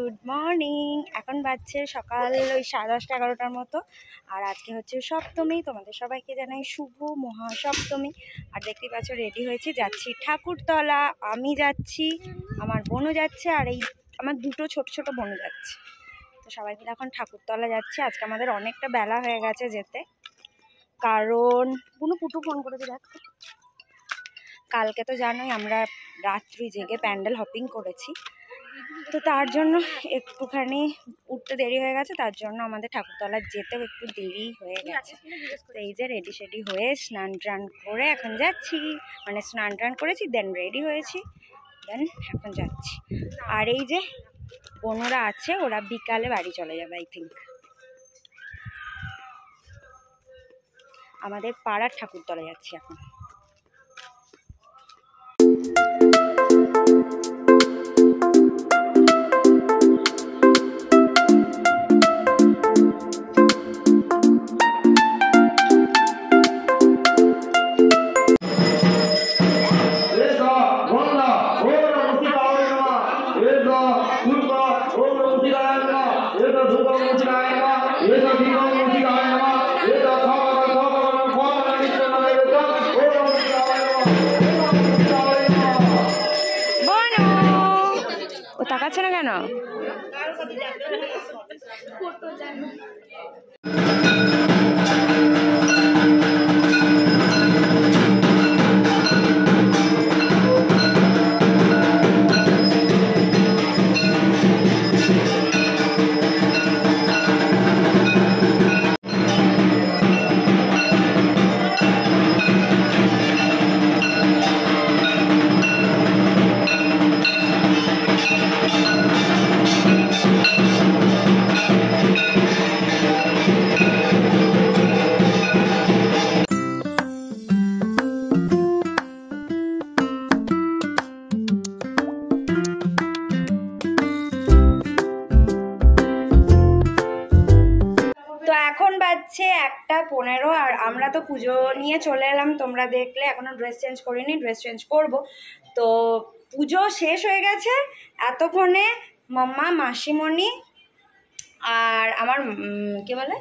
Good morning. এখন বাজছে সকাল ওই সাড়ে দশটা, এগারোটার মতো। আর আজকে হচ্ছে সপ্তমী, তোমাদের সবাইকে জানাই শুভ মহাসপ্তমী। আর দেখতে পাচ্ছ রেডি হয়েছি, যাচ্ছি ঠাকুরতলা। আমি যাচ্ছি, আমার বোনও যাচ্ছে, আর এই আমার দুটো ছোট ছোট বোন যাচ্ছে। তো সবাই মিলে এখন ঠাকুরতলা যাচ্ছি। আজকে আমাদের অনেকটা বেলা হয়ে গেছে যেতে। কারণ কোনো পুটু ফোন করেছে দেখ। কালকে তো জানোই আমরা রাত্রি জেগে প্যান্ডেল হপিং করেছি। তো তার জন্য একটুখানি উঠতে দেরি হয়ে গেছে তার জন্য আমাদের ঠাকুরতলা যেতেও একটু দেরি হয়ে গেছে। তো এই যে রেডি সেডি হয়ে স্নান টান করে এখন যাচ্ছি। মানে স্নান টান করেছি দেন রেডি হয়েছি দেন এখন যাচ্ছি। আর এই যে বোনরা আছে ওরা বিকালে বাড়ি চলে যাবে আই থিঙ্ক আমাদের পাড়ার ঠাকুরতলা যাচ্ছি এখন। না কেন? পনেরো, আর আমরা তো পুজো নিয়ে চলে এলাম। তোমরা দেখলে এখনও ড্রেস চেঞ্জ করিনি ড্রেস চেঞ্জ করব। তো পুজো শেষ হয়ে গেছে। এতক্ষণে মাম্মা, মাসিমণি আর আমার কে বলে?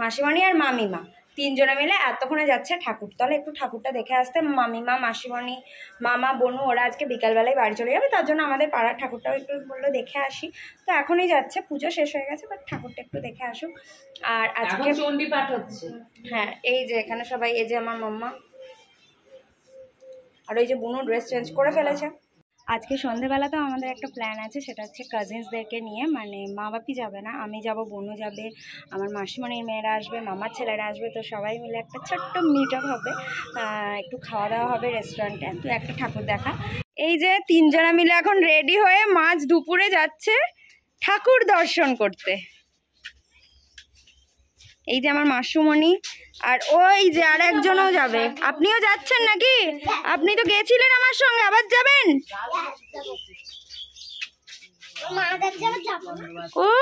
মাসিমণি আর মামিমা। তিনজনে মিলে এতক্ষণে যাচ্ছে ঠাকুরতলা একটু ঠাকুরটা দেখে আসতে। মামিমা মাসিমণি মামা বনু ওরা আজকে বিকালবেলায় বাড়ি চলে যাবে। তার জন্য আমাদের পাড়ার ঠাকুরটাও একটু বলল দেখে আসি। তো এখনই যাচ্ছে। পুজো শেষ হয়ে গেছে বাট ঠাকুরটা একটু দেখে আসুক। আর আজকে চণ্ডী পাঠ হচ্ছে। হ্যাঁ এই যে এখানে সবাই এই যে আমার মাম্মা। আর ওই যে বুনু ড্রেস চেঞ্জ করে ফেলেছে। আজকে সন্ধেবেলাতেও আমাদের একটা প্ল্যান আছে, সেটা হচ্ছে কাজিনসদেরকে নিয়ে মানে মা বাপি যাবে না, আমি যাব, বোনও যাবে, আমার মাসিমণির মেয়েরা আসবে, মামার ছেলেরা আসবে, তো সবাই মিলে একটা ছোট্ট মিট আপ হবে একটু খাওয়া দাওয়া হবে রেস্টুরেন্টে তো একটা ঠাকুর দেখা। এই যে তিনজনা মিলে এখন রেডি হয়ে মাঝ দুপুরে যাচ্ছে ঠাকুর দর্শন করতে। এই যে আমার মাসুমণি আর ওই যে আর একজনও যাবে। আপনিও যাচ্ছেন নাকি? আপনি তো গেছিলেন আমার সঙ্গে আবার যাবেন? ও!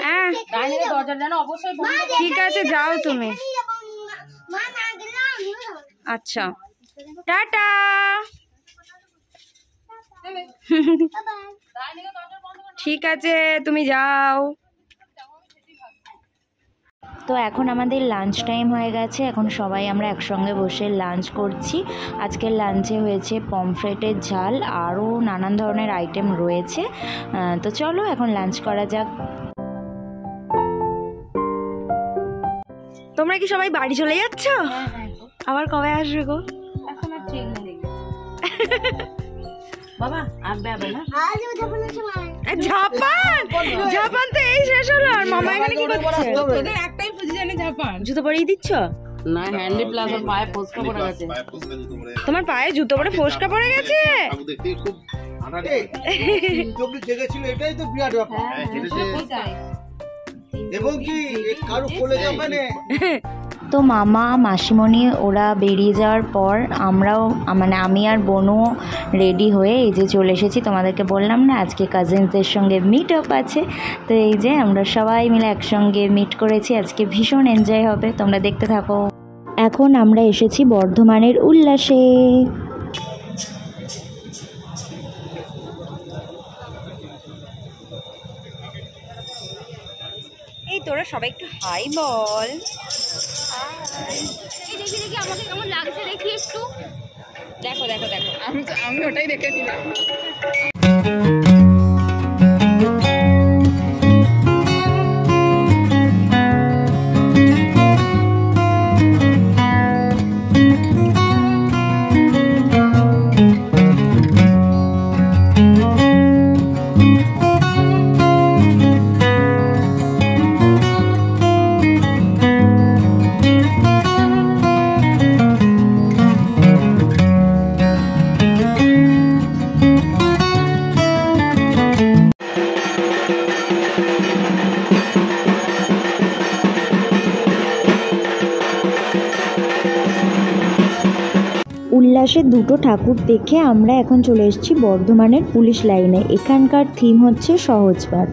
হ্যাঁ। ঠিক আছে যাও তুমি। আচ্ছা। টাটা। ঠিক আছে তুমি যাও। তো এখন আমাদের লাঞ্চ টাইম হয়ে গেছে। এখন সবাই আমরা একসঙ্গে বসে লাঞ্চ করছি। আজকের লাঞ্চে হয়েছে পমফ্রেটের ঝাল আরও নানান ধরনের আইটেম রয়েছে। তো চলো এখন লাঞ্চ করা যাক। তোমরা কি সবাই বাড়ি চলে যাচ্ছ? আবার কবে আসবে গো? এখন আর ট্রেন নেই। বাবা আসবে আবে না? জাপান! জাপান তো এই শেষ হলো আর মামা এখানে কি করছে? তোদের একটাই পজিশনে জাপান। জুতো পরিয়ে দিচ্ছ? না হ্যান্ডি প্লাস ওর পায়ে ফসকা পড়ে গেছে। তোমার পায়ে জুতো পরে ফোসকা পড়ে গেছে? দেখতেই খুব চব্বিশ এটাই তো বিরাট ব্যাপার। হ্যাঁ। এবং কি কারও কোলে যাবে না তো মামা, মাসিমণি ওরা বেরিয়ে যাওয়ার পর আমরাও মানে আমি আর বোনও রেডি হয়ে এই যে চলে এসেছি। তোমাদেরকে বললাম না, আজকে কাজিনসদের সঙ্গে মিট আপ আছে। তো এই যে আমরা সবাই মিলে একসঙ্গে মিট করেছি। আজকে ভীষণ এনজয় হবে, তোমরা দেখতে থাকো। এখন আমরা এসেছি বর্ধমানের উল্লাসে। এই তোরা সবাই একটু হাই বল। এই দেখি আমাকে কেমন লাগছে? দেখি একটু। দেখো দেখো দেখো। আমি আমি ওটাই দেখে নিলাম। উল্লাসের দুটো ঠাকুর দেখে আমরা এখন চলে এসেছি বর্ধমানের পুলিশ লাইনে। এখানকার থিম হচ্ছে সহজপাঠ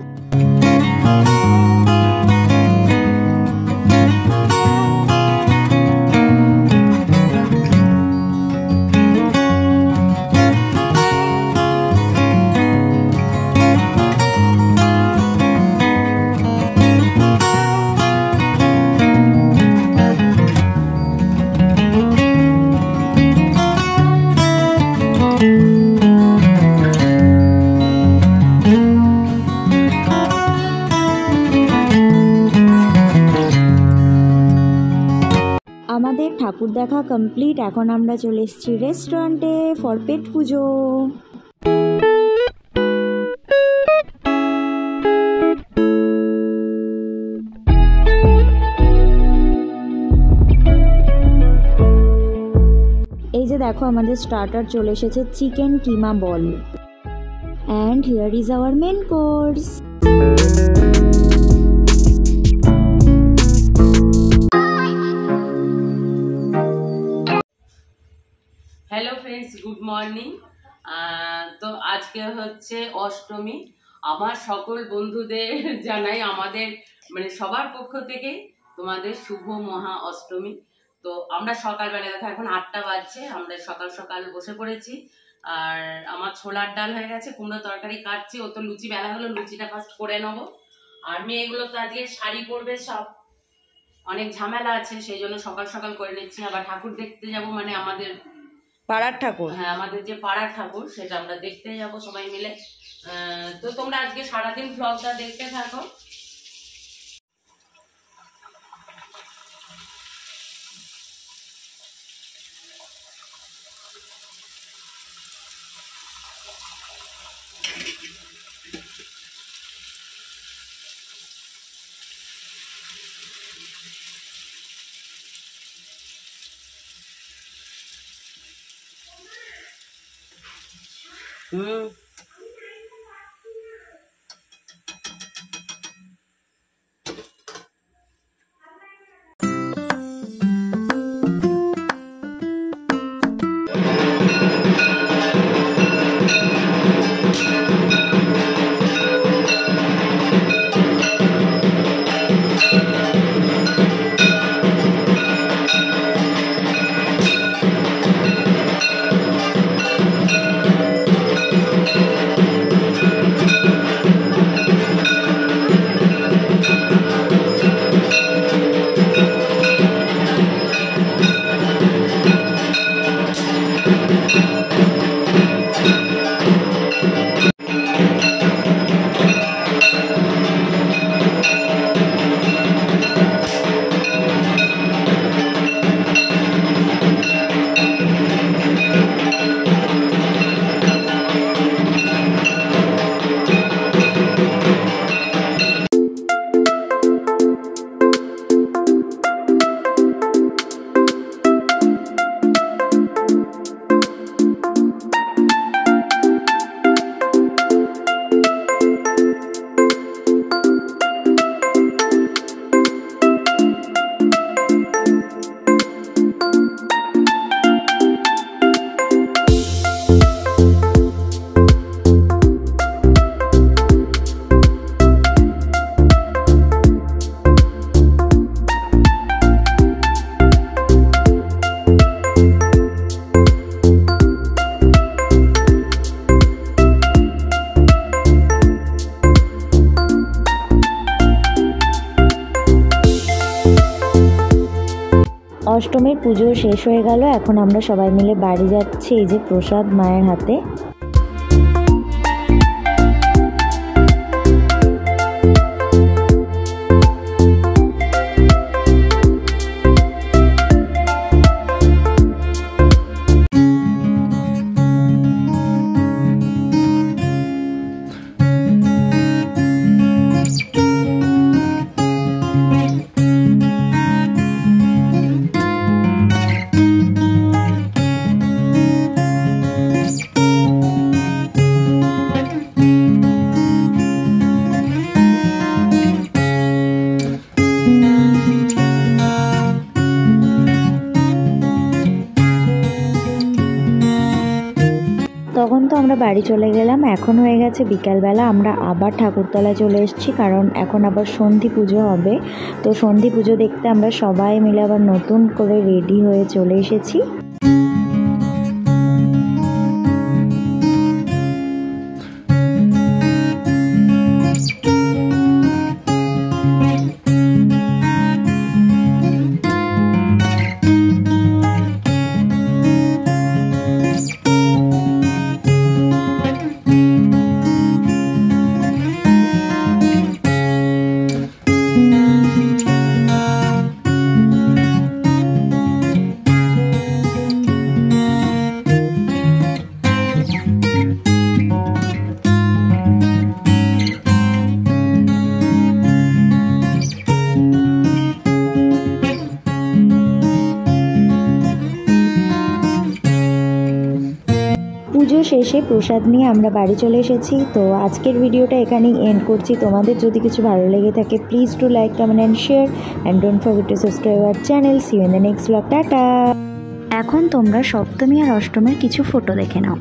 ঠাকুর দেখা কমপ্লিট এখন আমরা চলে এসেছি রেস্টুরেন্টে ফর পেট পুজো। এই যে দেখো আমাদের স্টার্টার চলে এসেছে chicken keema ball and here is our main course morning তো আজকে হচ্ছে অষ্টমী। আমার সকল বন্ধুদের জানাই আমাদের মানে সবার পক্ষ থেকে তোমাদের শুভ মহা অষ্টমী। তো আমরা সকালবেলা, দেখো এখন আটটা বাজছে, আমরা সকাল সকাল বসে পড়েছি। আর আমার ছোলার ডাল হয়ে গেছে কুমড়ো তরকারি কাটছি, ও তো লুচি, বেলা হলো, লুচিটা ফার্স্ট করে নেব। আর মেয়েগুলো তো আজকে শাড়ি পরবে সব। অনেক ঝামেলা আছে, সেই জন্য সকাল সকাল করে নিচ্ছি। আবার ঠাকুর দেখতে যাব মানে আমাদের পাড়ার ঠাকুর? হ্যাঁ আমাদের যে পাড়ার ঠাকুর, সেটা আমরা দেখতে যাব সবাই মিলে। তো তোমরা আজকে সারাদিন ব্লগটা দেখতে থাকো। 嗯。অষ্টমীর পুজো শেষ হয়ে গেল, এখন আমরা সবাই মিলে বাড়ি যাচ্ছি এই যে প্রসাদ মায়ের হাতে। তখন তো আমরা বাড়ি চলে গেলাম, এখন হয়ে গেছে বিকালবেলা, আমরা আবার ঠাকুরতলা চলে এসেছি, কারণ এখন আবার সন্ধি পুজো হবে। তো সন্ধি পুজো দেখতে আমরা সবাই মিলে আবার নতুন করে রেডি হয়ে চলে এসেছি। শেষে প্রসাদ নিয়ে আমরা বাড়ি চলে এসেছি। তো আজকের ভিডিওটা এখানেই এন্ড করছি। তোমাদের যদি কিছু ভালো লেগে থাকে please to like comment and share and don't forget to subscribe our channel see in the next blog tata এখন তোমরা সপ্তমী আর অষ্টমীর কিছু ফটো দেখে নাও।